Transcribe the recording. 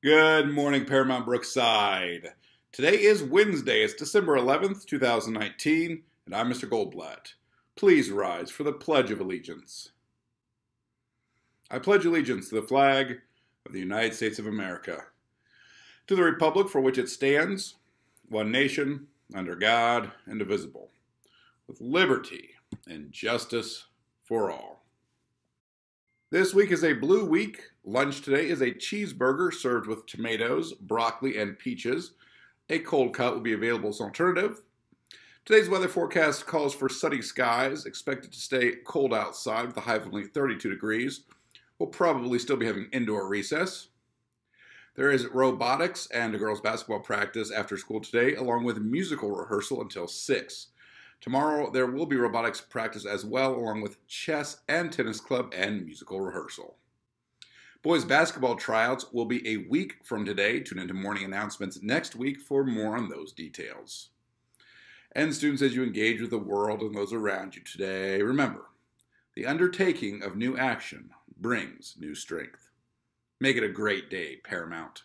Good morning, Paramount Brookside. Today is Wednesday. It's December 11th, 2019, and I'm Mr. Goldblatt. Please rise for the Pledge of Allegiance. I pledge allegiance to the flag of the United States of America, to the Republic for which it stands, one nation, under God, and indivisible, with liberty and justice for all. This week is a blue week. Lunch today is a cheeseburger served with tomatoes, broccoli, and peaches. A cold cut will be available as an alternative. Today's weather forecast calls for sunny skies, expected to stay cold outside with a high of only 32 degrees. We'll probably still be having indoor recess. There is robotics and a girls' basketball practice after school today, along with musical rehearsal until 6. Tomorrow, there will be robotics practice as well, along with chess and tennis club and musical rehearsal. Boys basketball tryouts will be a week from today. Tune into morning announcements next week for more on those details. And students, as you engage with the world and those around you today, remember the undertaking of new action brings new strength. Make it a great day, Paramount.